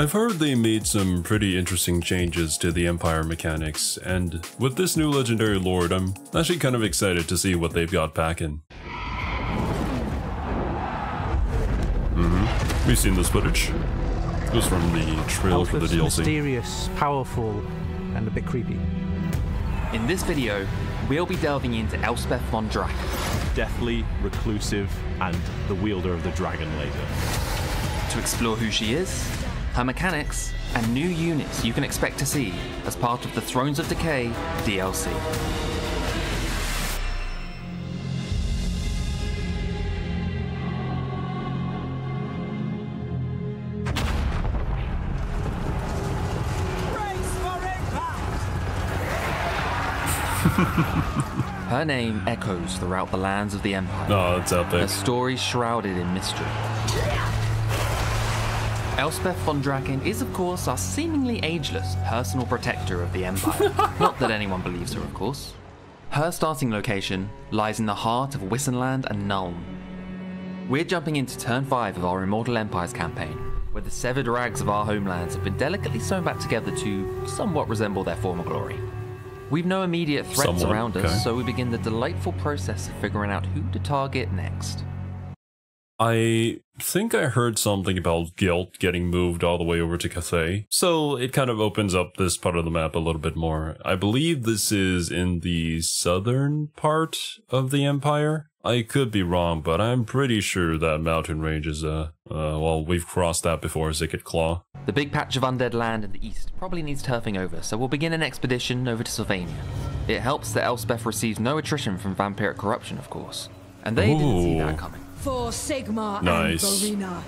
I've heard they made some pretty interesting changes to the Empire mechanics, and with this new legendary lord, I'm actually kind of excited to see what they've got packing. Mm-hmm. We've seen this footage. It was from the trailer for the Elspeth's DLC. mysterious, powerful, and a bit creepy. In this video, we'll be delving into Elspeth von Draken. deathly, reclusive, and the wielder of the dragon laser. to explore who she is, her mechanics, and new units you can expect to see as part of the Thrones of Decay DLC. Her name echoes throughout the lands of the Empire. Oh, that's A epic. story shrouded in mystery. Elspeth von Draken is, of course, our seemingly ageless personal protector of the Empire. Not that anyone believes her, of course. Her starting location lies in the heart of Wissenland and Nuln. We're jumping into turn 5 of our Immortal Empires campaign, where the severed rags of our homelands have been delicately sewn back together to somewhat resemble their former glory. We've no immediate threats around okay. us, so we begin the delightful process of figuring out who to target next. I think I heard something about Gelt getting moved all the way over to Cathay, so it kind of opens up this part of the map a little bit more. I believe this is in the southern part of the Empire. I could be wrong, but I'm pretty sure that mountain range is, uh, uh well, we've crossed that before, Zicket Claw. The big patch of undead land in the east probably needs turfing over, so we'll begin an expedition over to Sylvania. It helps that Elspeth receives no attrition from vampiric corruption, of course. And they didn't see that coming. For Sigmar Nice. and Verena.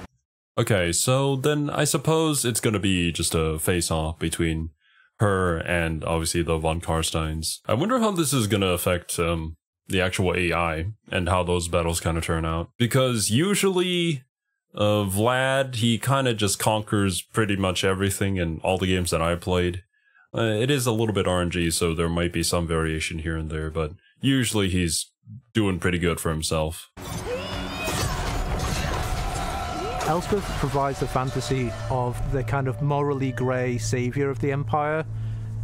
Okay, so then I suppose it's gonna be just a face-off between her and obviously the von Karsteins. I wonder how this is gonna affect um the actual AI and how those battles kind of turn out. Because usually uh Vlad, he kind of just conquers pretty much everything in all the games that I played. Uh, it is a little bit RNG, so there might be some variation here and there, but usually he's doing pretty good for himself. Elspeth provides the fantasy of the kind of morally grey saviour of the Empire.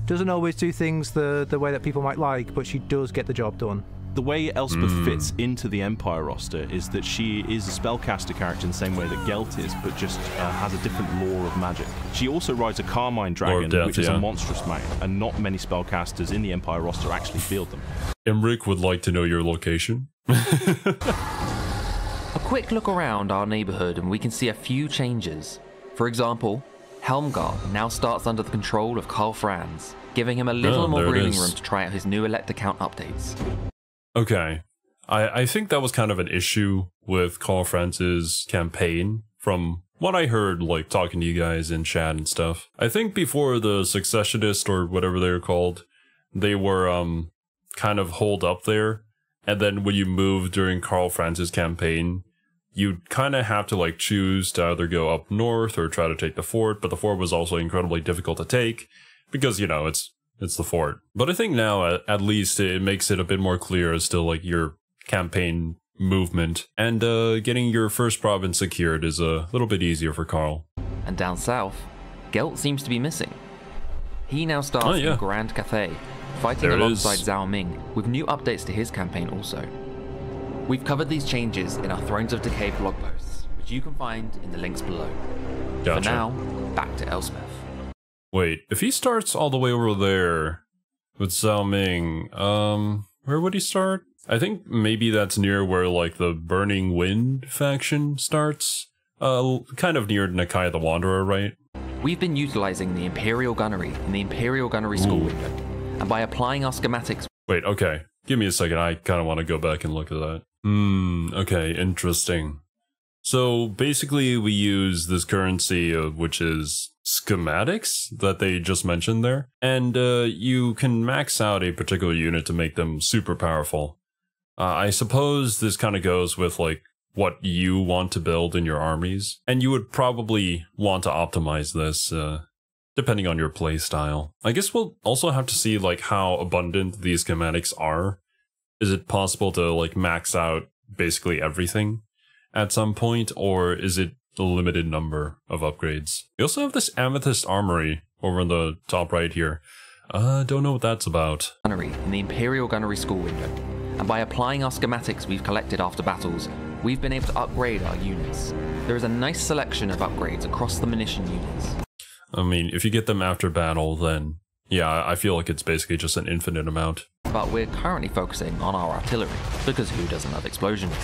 Doesn't always do things the, the way that people might like, but she does get the job done. The way Elspeth fits into the Empire roster is that she is a spellcaster character in the same way that Gelt is, but just uh, has a different lore of magic. She also rides a Carmine dragon, Death, which is yeah. a monstrous mount, and not many spellcasters in the Empire roster actually field them. Imric would like to know your location. A quick look around our neighborhood and we can see a few changes. For example, Helmgart now starts under the control of Karl Franz, giving him a little Oh, more breathing room to try out his new Elector Count updates. Okay. I, I think that was kind of an issue with Karl Franz's campaign from what I heard, like talking to you guys in chat and stuff. I think before the Secessionist or whatever they were called, they were um kind of holed up there. And then when you move during Karl Franz's campaign, you'd kind of have to like choose to either go up north or try to take the fort, but the fort was also incredibly difficult to take because, you know, it's it's the fort. But I think now, at, at least, it makes it a bit more clear as to like your campaign movement, and uh, getting your first province secured is a little bit easier for Karl. And down south, Gelt seems to be missing. He now starts Oh, yeah. in Grand Cathay, fighting There alongside. Zhao Ming, with new updates to his campaign also. We've covered these changes in our Thrones of Decay blog posts, which you can find in the links below. Gotcha. For now, back to Elspeth. Wait, if he starts all the way over there with Zhao Ming, um, where would he start? I think maybe that's near where like the Burning Wind faction starts. Uh, kind of near Nakai the Wanderer, right? We've been utilizing the Imperial Gunnery in the Imperial Gunnery School Ooh. window, and by applying our schematics, Wait, okay. Give me a second. I kind of want to go back and look at that. Hmm, okay, interesting. So basically, we use this currency, uh, which is schematics that they just mentioned there. And uh, you can max out a particular unit to make them super powerful. Uh, I suppose this kind of goes with like what you want to build in your armies. And you would probably want to optimize this uh, depending on your play style. I guess we'll also have to see like how abundant these schematics are. Is it possible to like max out basically everything at some point, or is it the limited number of upgrades. We also have this Amethyst Armory over in the top right here. Uh, don't know what that's about. gunnery in the Imperial Gunnery School window, and by applying our schematics we've collected after battles, we've been able to upgrade our units. There is a nice selection of upgrades across the munition units. I mean, if you get them after battle, then yeah, I feel like it's basically just an infinite amount. But we're currently focusing on our artillery, because who doesn't love explosions?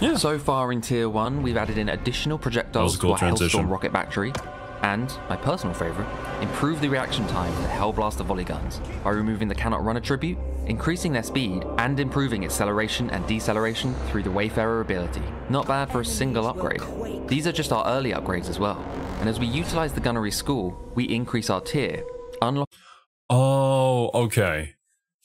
Yeah. So far in Tier 1, we've added in additional projectiles That was a cool to our transition. Hellstorm rocket battery, and, my personal favourite, improve the reaction time for the Hellblaster volley guns by removing the cannot run attribute, increasing their speed, and improving acceleration and deceleration through the Wayfarer ability. Not bad for a single upgrade. These are just our early upgrades as well, and as we utilise the gunnery school, we increase our tier, unlock Oh, okay.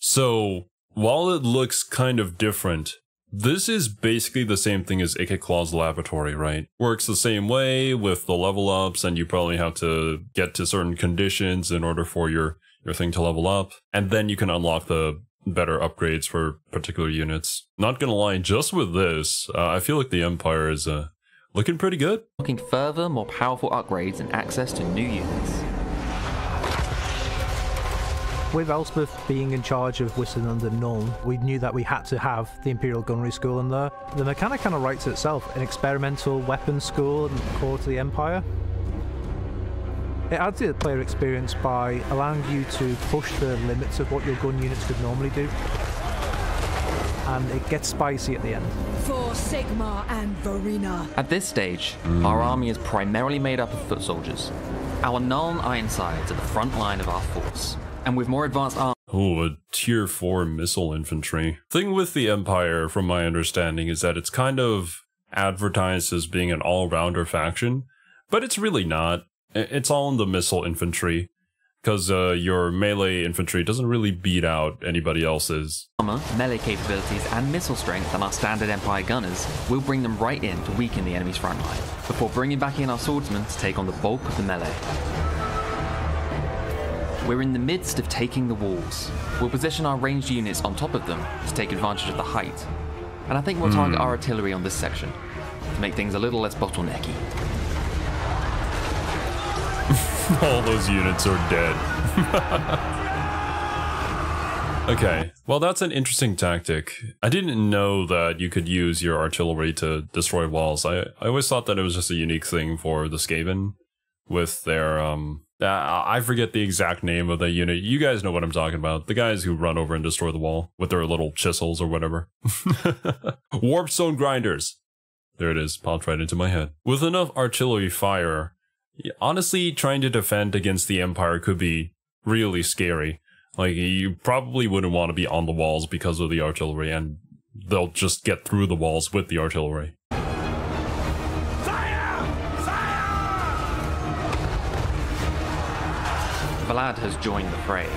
So while it looks kind of different, this is basically the same thing as Ikit Claw's laboratory, right? Works the same way with the level ups, and you probably have to get to certain conditions in order for your your thing to level up, and then you can unlock the better upgrades for particular units. Not gonna lie, just with this, uh, I feel like the Empire is uh, looking pretty good. Looking further, more powerful upgrades and access to new units. With Elspeth being in charge of Wissenland and Nuln, we knew that we had to have the Imperial Gunnery School in there. The mechanic kind of writes itself an experimental weapons school and core to the Empire. It adds to the player experience by allowing you to push the limits of what your gun units could normally do. And it gets spicy at the end. For Sigmar and Verena. At this stage, our army is primarily made up of foot soldiers. Our Nuln Ironsides are the front line of our force, and with more advanced armor Oh, a tier 4 missile infantry. Thing with the Empire, from my understanding, is that it's kind of advertised as being an all rounder faction, but it's really not. It's all in the missile infantry, because uh, your melee infantry doesn't really beat out anybody else's. Armor, melee capabilities, and missile strength than our standard Empire gunners, we'll bring them right in to weaken the enemy's front line, before bringing back in our swordsmen to take on the bulk of the melee. We're in the midst of taking the walls. We'll position our ranged units on top of them to take advantage of the height. And I think we'll target hmm. our artillery on this section to make things a little less bottlenecky. All those units are dead. okay, well, that's an interesting tactic. I didn't know that you could use your artillery to destroy walls. I, I always thought that it was just a unique thing for the Skaven with their, um, I forget the exact name of the unit. You guys know what I'm talking about. The guys who run over and destroy the wall with their little chisels or whatever. Warp stone grinders. There it is, popped right into my head. With enough artillery fire, honestly, trying to defend against the Empire could be really scary. Like, you probably wouldn't want to be on the walls because of the artillery, and they'll just get through the walls with the artillery. Vlad has joined the fray.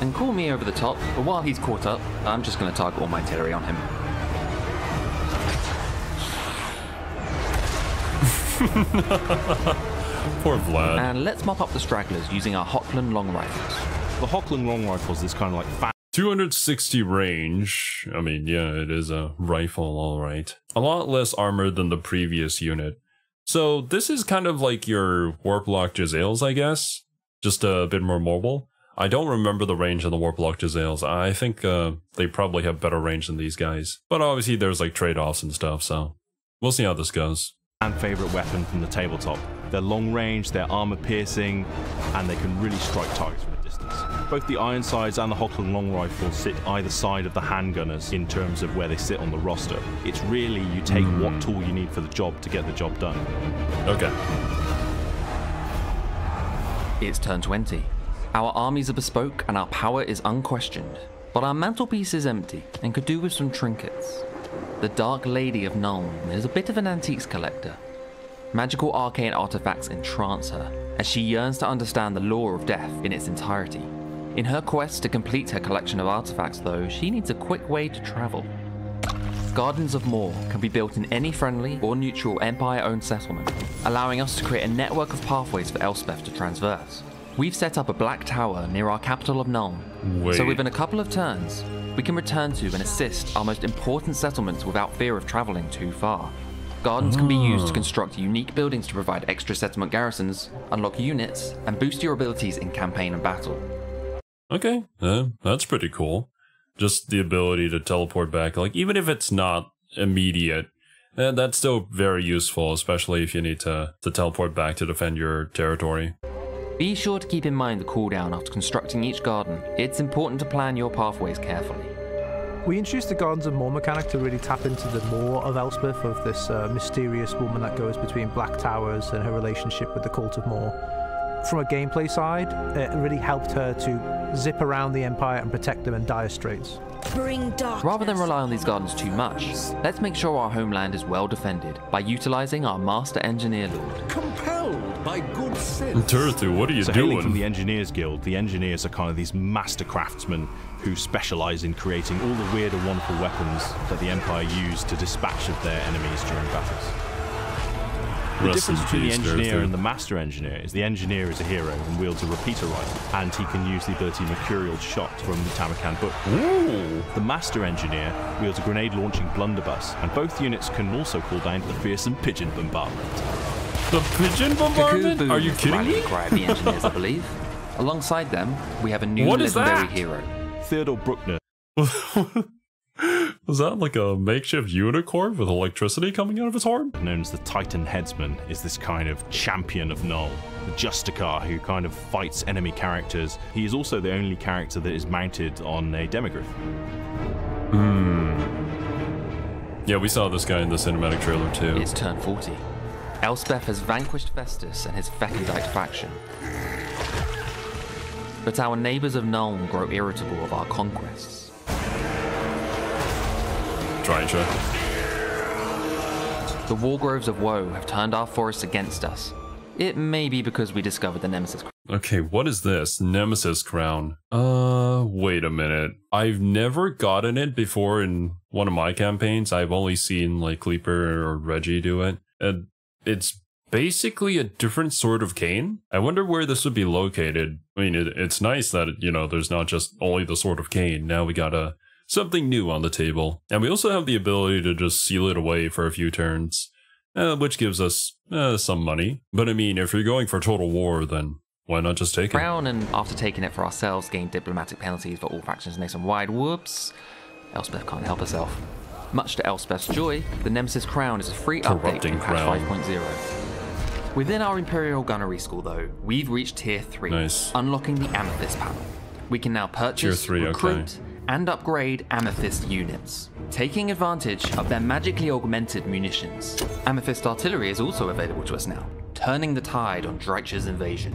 And call me over the top, but while he's caught up, I'm just going to target all my artillery on him. Poor Vlad. And let's mop up the stragglers using our Hochland long rifles. The Hochland long rifles is kind of like fat 260 range. I mean, yeah, it is a rifle, alright. A lot less armor than the previous unit. So, this is kind of like your Warplock Jezzails, I guess. Just a bit more mobile. I don't remember the range of the Warplock Jezzails. I think uh, they probably have better range than these guys. But obviously, there's like trade offs and stuff, so we'll see how this goes. and favorite weapon from the tabletop. They're long range, they're armor piercing, and they can really strike targets from a distance. Both the Ironsides and the Hochland long rifle sit either side of the handgunners in terms of where they sit on the roster. It's really you take what tool you need for the job to get the job done. Okay. It's turn 20. Our armies are bespoke and our power is unquestioned. But our mantelpiece is empty and could do with some trinkets. The Dark Lady of Nuln is a bit of an antiques collector. Magical arcane artifacts entrance her as she yearns to understand the lore of death in its entirety. In her quest to complete her collection of artifacts, though, she needs a quick way to travel. Gardens of Morr can be built in any friendly or neutral Empire owned settlement, allowing us to create a network of pathways for Elspeth to transverse. We've set up a black tower near our capital of Nuln, so within a couple of turns, we can return to and assist our most important settlements without fear of travelling too far. Gardens can be used to construct unique buildings to provide extra settlement garrisons, unlock units, and boost your abilities in campaign and battle. Okay, uh, that's pretty cool. Just the ability to teleport back, like even if it's not immediate, uh, that's still very useful, especially if you need to, to teleport back to defend your territory. Be sure to keep in mind the cooldown after constructing each garden. It's important to plan your pathways carefully. We introduced the Gardens of Morr mechanic to really tap into the lore of Elspeth, of this uh, mysterious woman that goes between Black Towers and her relationship with the Cult of Morr. From a gameplay side, it really helped her to zip around the Empire and protect them in dire straits. Bring. Rather than rely on these gardens too much, let's make sure our homeland is well defended by utilizing our Master Engineer Lord. compelled by good sense. Durthu, what are you So hailing doing? from the Engineers Guild, the engineers are kind of these master craftsmen who specialize in creating all the weird and wonderful weapons that the Empire used to dispatch of their enemies during battles. The Rest difference between the engineer Durthu. and the master engineer is the engineer is a hero and wields a repeater rifle, and he can use the ability Mercurial Shot from the Tamurkhan book. Ooh, The master engineer wields a grenade launching blunderbuss, and both units can also call down the fearsome pigeon bombardment. the pigeon bombardment? Cuckoo Are you kidding rallying me? cry the engineers, I believe. Alongside them, we have a new What is legendary that? hero. Theodore Bruckner Was that like a makeshift unicorn with electricity coming out of its horn? known as the Titan Headsman, is this kind of champion of Nuln, the Justicar who kind of fights enemy characters. He is also the only character that is mounted on a demigryph. Hmm. Yeah, we saw this guy in the cinematic trailer too. It's turn 40. Elspeth has vanquished Festus and his Fecundite faction. But our neighbours of Nuln grow irritable of our conquests. Drycha. The Wargroves of Woe have turned our forests against us. It may be because we discovered the Nemesis crown. Okay, what is this? Nemesis crown. Uh, wait a minute. I've never gotten it before in one of my campaigns. I've only seen like Kleeper or Reggie do it. And it's basically a different Sword of Khaine. I wonder where this would be located. I mean, it, it's nice that, you know, there's not just only the Sword of Khaine. Now we got a something new on the table. And we also have the ability to just seal it away for a few turns. Uh, which gives us uh, some money. But I mean, if you're going for total war, then why not just take it? Crown, and after taking it for ourselves, gain diplomatic penalties for all factions nationwide. Whoops. Elspeth can't help herself. Much to Elspeth's joy, the Nemesis Crown is a free update Corrupting in patch Crown. 5.0. Within our Imperial Gunnery School, though, we've reached Tier 3, Nice. unlocking the Amethyst panel. We can now purchase, three, okay. Recruit, and upgrade Amethyst units, taking advantage of their magically augmented munitions. Amethyst artillery is also available to us now, turning the tide on Drycha's invasion.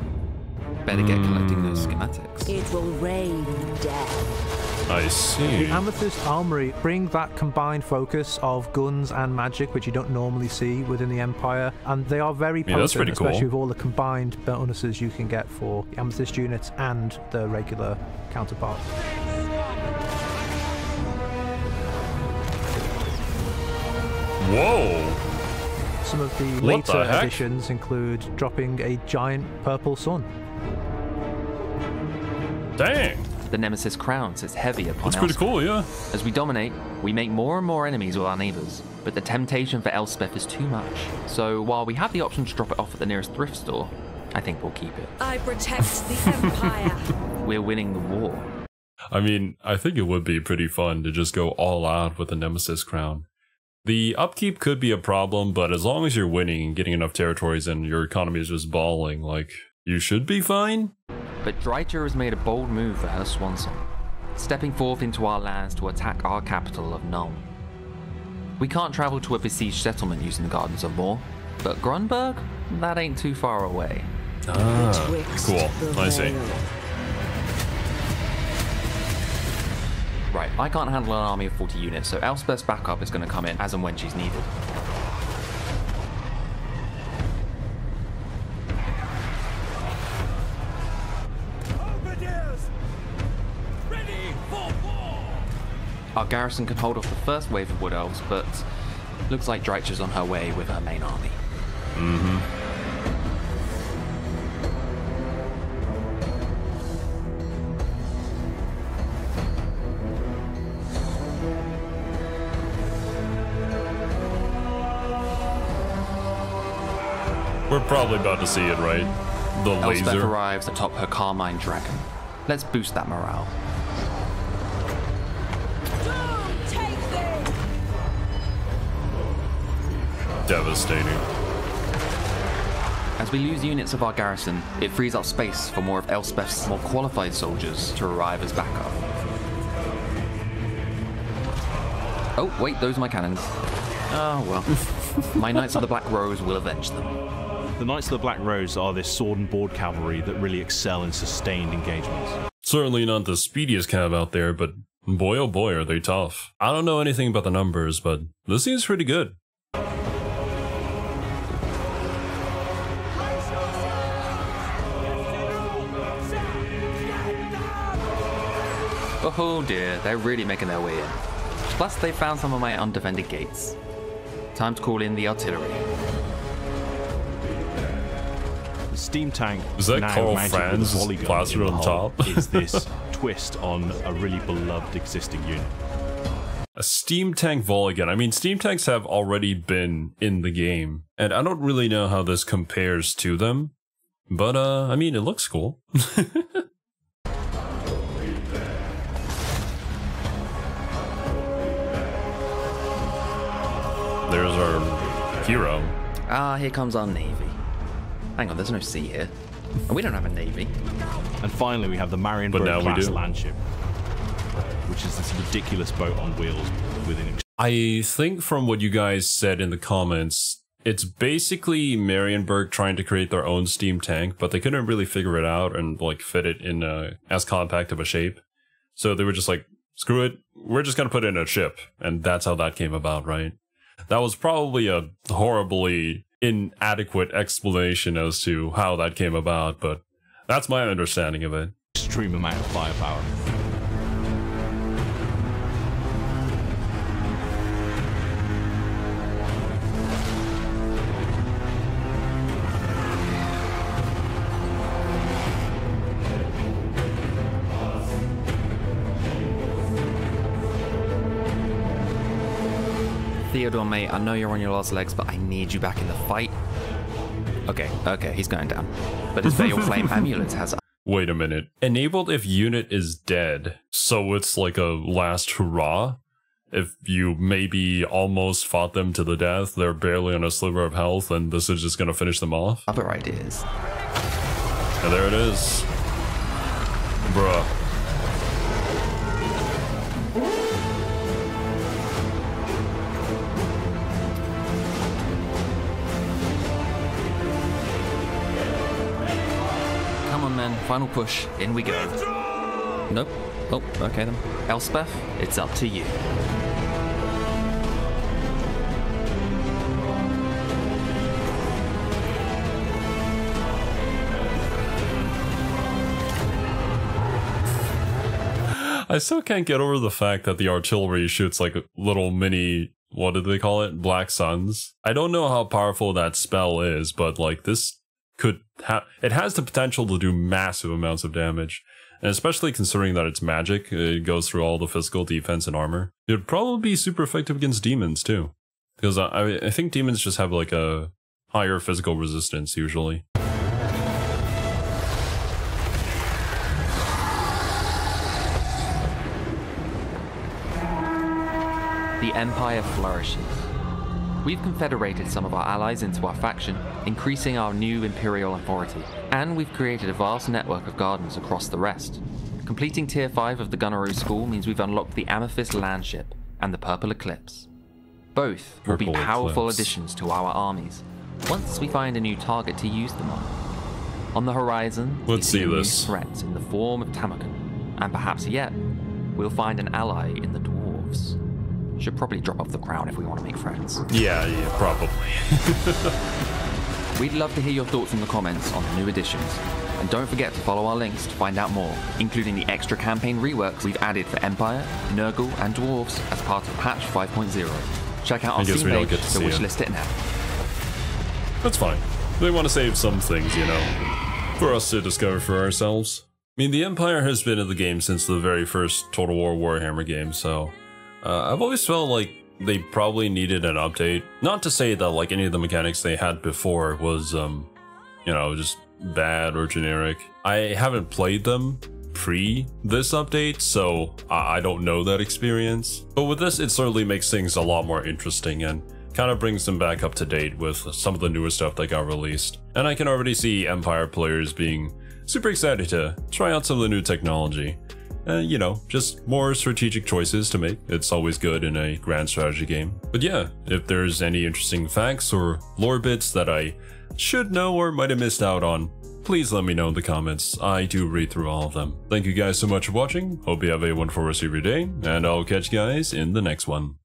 Better get collecting those hmm. schematics. It will rain death. I see. The Amethyst Armory bring that combined focus of guns and magic, which you don't normally see within the Empire, and they are very Yeah, potent, that's pretty cool. especially with all the combined bonuses you can get for the Amethyst units and the regular counterparts. Whoa! Some of the What the later heck? additions include dropping a giant purple sun. Dang! The Nemesis crown sits heavy upon That's pretty cool, yeah. As we dominate, we make more and more enemies with our neighbours, but the temptation for Elspeth is too much. So while we have the option to drop it off at the nearest thrift store, I think we'll keep it. I protect the Empire. We're winning the war. I mean, I think it would be pretty fun to just go all out with the Nemesis crown. The upkeep could be a problem, but as long as you're winning and getting enough territories and your economy is just balling, like, you should be fine. But Drycha has made a bold move for her swan song, stepping forth into our lands to attack our capital of Nuln. We can't travel to a besieged settlement using the Gardens of Morr, but Grunberg? That ain't too far away. Ah, cool. I see. Right, I can't handle an army of 40 units, so Elspeth's backup is going to come in as and when she's needed. Ready for war! Our garrison can hold off the first wave of Wood Elves, but looks like Drycha's on her way with her main army. Mm-hmm. We're probably about to see it, right? The Elspeth laser. arrives atop her Carmine Dragon. Let's boost that morale. Don't take this! Devastating. As we lose units of our garrison, it frees up space for more of Elspeth's more qualified soldiers to arrive as backup. Oh, wait, those are my cannons. Oh, well. my Knights of the Black Rose will avenge them. The Knights of the Black Rose are this sword and board cavalry that really excel in sustained engagements. Certainly not the speediest cab out there, but boy oh boy are they tough. I don't know anything about the numbers, but this seems pretty good. Oh dear, they're really making their way in. Plus, they found some of my undefended gates. Time to call in the artillery. The steam tank Is that now Karl mounted with a Franz plastered on top? is this twist on a really beloved existing unit. A steam tank Volley Gun. I mean, steam tanks have already been in the game, and I don't really know how this compares to them. But uh, I mean, it looks cool. There's our hero. Ah, here comes our navy. Hang on, there's no sea here. And we don't have a navy. And finally, we have the But Marienburg we class do. landship, which is this ridiculous boat on wheels with an I think from what you guys said in the comments, it's basically Marienburg trying to create their own steam tank, but they couldn't really figure it out and like fit it in uh, as compact of a shape. So they were just like, screw it, we're just gonna put it in a ship, and that's how that came about, right? That was probably a horribly inadequate explanation as to how that came about, but that's my understanding of it. extreme amount of firepower. Theodore, mate, I know you're on your last legs, but I need you back in the fight. Okay, okay, he's going down. But his Veil Flame amulet has Wait a minute. Enabled if unit is dead. So it's like a last hurrah? If you maybe almost fought them to the death, they're barely on a sliver of health, and this is just gonna finish them off? other ideas. And there it is. Bruh. Final push. In we go. Nope. Oh, okay then. Elspeth, it's up to you. I still can't get over the fact that the artillery shoots like little mini, what do they call it? Black suns. I don't know how powerful that spell is, but like this could have, it has the potential to do massive amounts of damage. And especially considering that it's magic, it goes through all the physical defense and armor. It would probably be super effective against demons too. Because I, I think demons just have like a higher physical resistance usually. The Empire flourishes. We've confederated some of our allies into our faction, increasing our new imperial authority, and we've created a vast network of gardens across the rest. Completing Tier 5 of the Gunnery School means we've unlocked the Amethyst Landship and the Purple Eclipse. Both will be powerful Eclipse. additions to our armies, once we find a new target to use them on. On the horizon, Let's see a new this. threat in the form of Tamurkhan, and perhaps yet, we'll find an ally in the dwarves. Should probably drop off the crown if we want to make friends. Yeah, yeah, probably. We'd love to hear your thoughts in the comments on the new additions. And don't forget to follow our links to find out more, including the extra campaign reworks we've added for Empire, Nurgle, and Dwarves as part of patch 5.0. Check out our Steam page get to to see wish 'em. list it now. That's fine. They want to save some things, you know, for us to discover for ourselves. I mean, the Empire has been in the game since the very first Total War Warhammer game, so uh, I've always felt like they probably needed an update. Not to say that like any of the mechanics they had before was um you know, just bad or generic. I haven't played them pre this update, so I, I don't know that experience. But with this, it certainly makes things a lot more interesting and kind of brings them back up to date with some of the newer stuff that got released. And I can already see Empire players being super excited to try out some of the new technology. You know, just more strategic choices to make. It's always good in a grand strategy game. But yeah, if there's any interesting facts or lore bits that I should know or might have missed out on, please let me know in the comments. I do read through all of them. Thank you guys so much for watching. Hope you have a wonderful rest of your day, and I'll catch you guys in the next one.